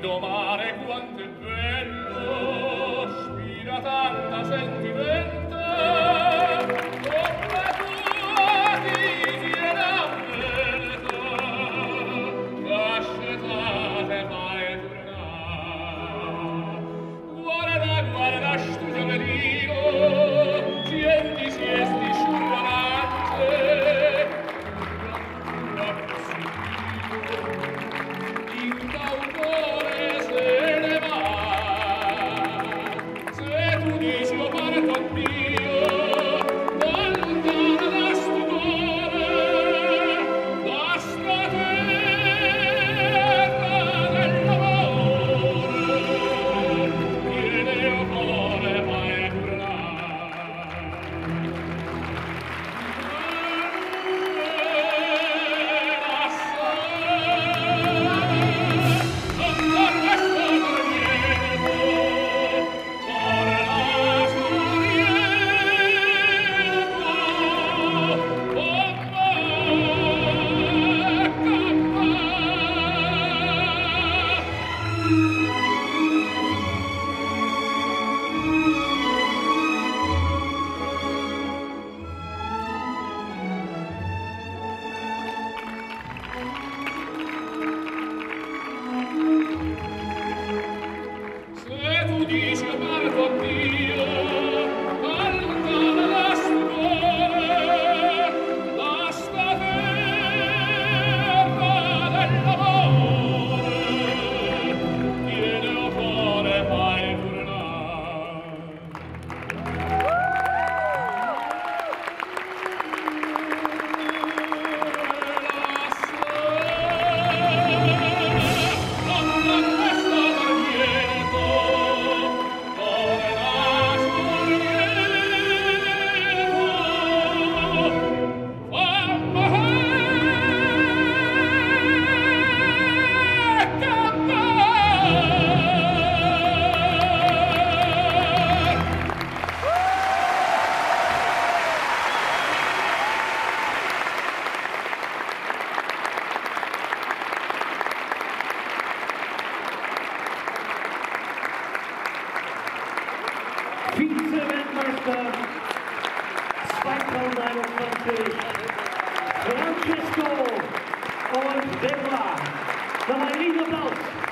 domare quanto è bello, spira tanta sentimento. Pizza Westmaster, Spikeholder und und Debra. Nochmal einen Riesenapplaus.